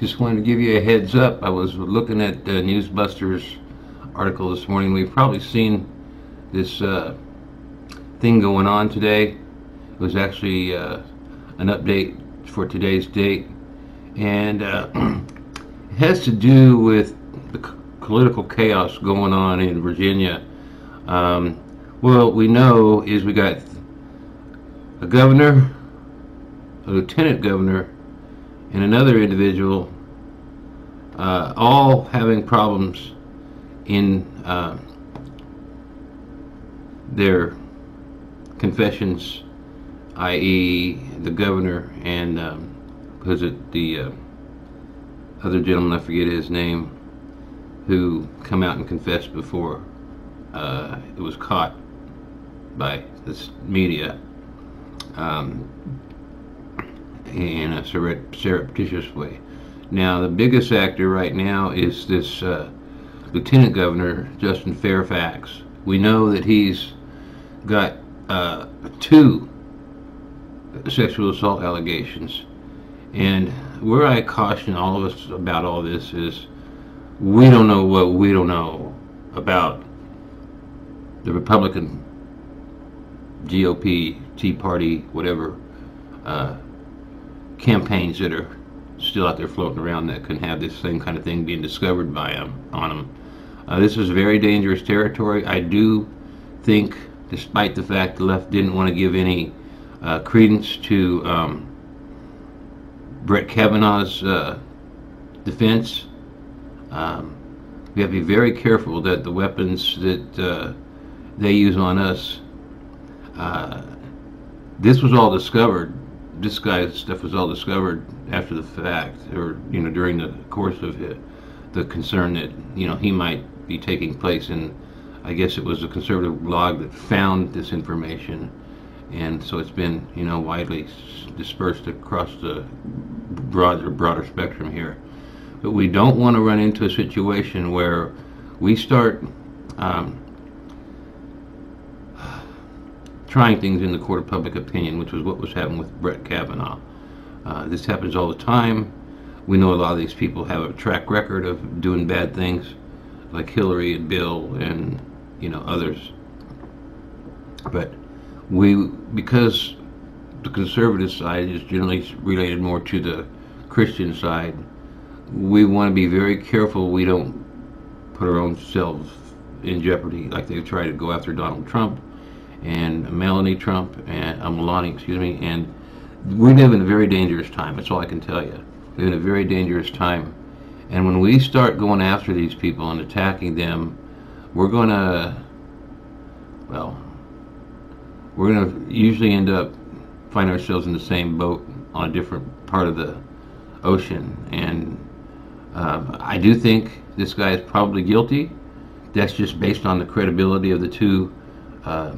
just wanted to give you a heads up. I was looking at uh, Newsbusters article this morning. We've probably seen this uh, thing going on today. It was actually uh, an update for today's date, and uh, it has to do with the political chaos going on in Virginia. Um, well, we know is we got a governor, a lieutenant governor, and another individual, uh, all having problems in uh, their confessions, i.e., the governor and um, was it the uh, other gentleman, I forget his name, who come out and confessed before uh, it was caught by this media um, in a surreptitious way. Now, the biggest actor right now is this uh, Lieutenant Governor Justin Fairfax. We know that he's got uh, two sexual assault allegations. And where I caution all of us about all this is we don't know what we don't know about the Republican GOP, Tea Party, whatever uh, campaigns that are still out there floating around that can have this same kind of thing being discovered by them on them. Uh, this is very dangerous territory. I do think, despite the fact the left didn't want to give any uh, credence to um, Brett Kavanaugh's uh, defense, um, we have to be very careful that the weapons that uh, they use on us uh, this was all discovered. This guy's stuff was all discovered after the fact, or you know, during the course of it, the concern that you know he might be taking place. And I guess it was a conservative blog that found this information, and so it's been you know widely dispersed across the broader broader spectrum here. But we don't want to run into a situation where we start um, trying things in the court of public opinion, which was what was happening with Brett Kavanaugh. Uh, this happens all the time. We know a lot of these people have a track record of doing bad things, like Hillary and Bill and you know others. But we, because the conservative side is generally related more to the Christian side, we want to be very careful we don't put our own selves in jeopardy, like they try to go after Donald Trump and Melanie Trump and uh, Melania, excuse me, and we live in a very dangerous time. That's all I can tell you. We live in a very dangerous time, and when we start going after these people and attacking them, we're to, well, we're to usually end up find ourselves in the same boat on a different part of the ocean. And um, I do think this guy is probably guilty. That's just based on the credibility of the two uh,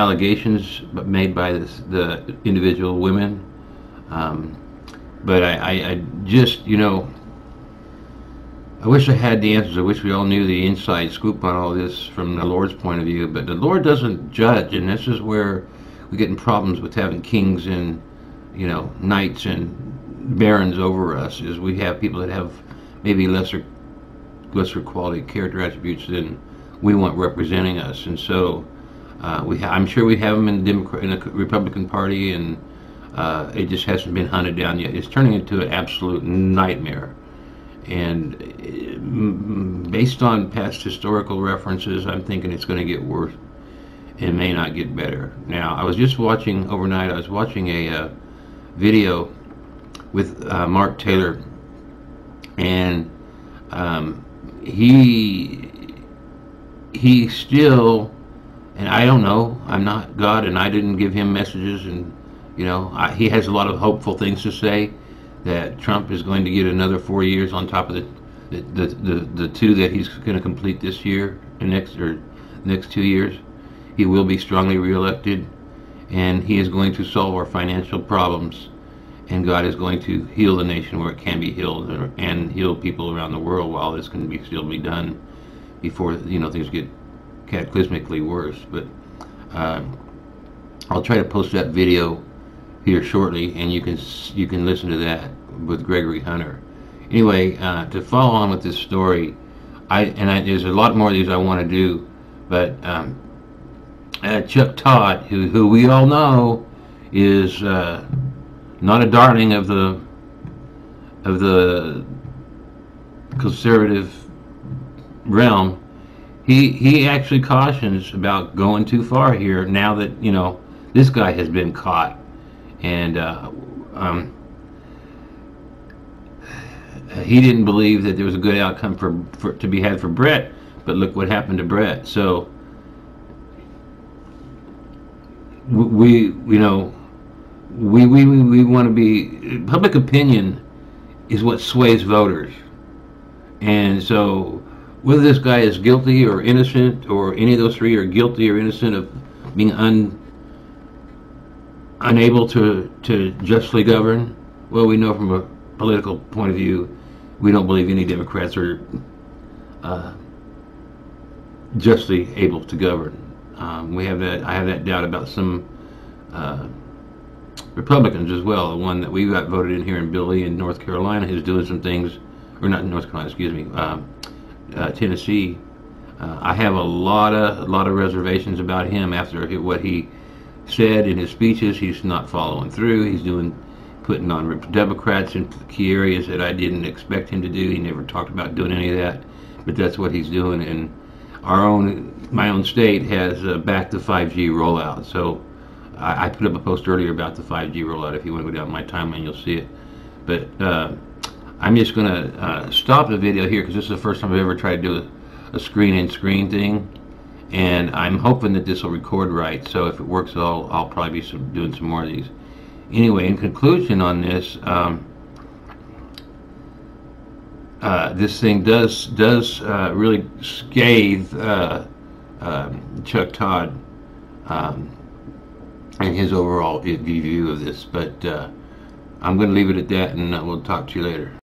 allegations made by this, the individual women. Um, but I, I, I, just, you know, I wish I had the answers. I wish we all knew the inside scoop on all this from the Lord's point of view. But the Lord doesn't judge, and this is where we get in problems with having kings and, you know, knights and barons over us. Is we have people that have maybe lesser, lesser quality character attributes than we want representing us, and so uh, we I'm sure we have them in the Democrat, in the Republican Party, and uh, it just hasn't been hunted down yet. It's turning into an absolute nightmare. And uh, based on past historical references, I'm thinking it's going to get worse. It may not get better. Now, I was just watching overnight. I was watching a uh, video with uh, Mark Taylor, and um, he he still and I don't know. I'm not God, and I didn't give him messages. And you know, I, he has a lot of hopeful things to say. That Trump is going to get another four years on top of the the the, the, the two that he's going to complete this year, the next or next two years. He will be strongly reelected, and he is going to solve our financial problems. And God is going to heal the nation where it can be healed, and heal people around the world while this can be still be done before you know things get cataclysmically worse. But uh, I'll try to post that video here shortly, and you can you can listen to that with Gregory Hunter. Anyway, uh, to follow on with this story, I and I, there's a lot more of these I want to do, but um, uh, Chuck Todd, who who we all know is uh, not a darling of the of the conservative realm, he he actually cautions about going too far here now that you know this guy has been caught, and uh, um, he didn't believe that there was a good outcome for, for to be had for Brett, but look what happened to Brett. So we, you know, we we we want to be public opinion is what sways voters, and so whether this guy is guilty or innocent, or any of those three are guilty or innocent of being un unable to to justly govern, well, we know from a political point of view, we don't believe any Democrats are uh, justly able to govern. Um, we have that. I have that doubt about some uh, Republicans as well. The one that we got voted in here in Bill Lee in North Carolina is doing some things, or not in North Carolina, excuse me, uh, uh, Tennessee. Uh, I have a lot of a lot of reservations about him after what he said in his speeches. He's not following through. He's doing putting on Democrats in key areas that I didn't expect him to do. He never talked about doing any of that, but that's what he's doing. And our own, my own state has uh, backed the 5G rollout. So I, I, put up a post earlier about the 5G rollout. If you want to go down my timeline, you'll see it. But uh, I'm just going to uh, stop the video here because this is the first time I've ever tried to do a, a screen-in-screen thing. And I'm hoping that this will record right. So if it works, I'll, I'll probably be some, doing some more of these anyway, in conclusion on this, um, uh, this thing does does uh, really scathe uh, um, Chuck Todd um, and his overall view of this. But uh, I'm going to leave it at that, and uh, we'll talk to you later.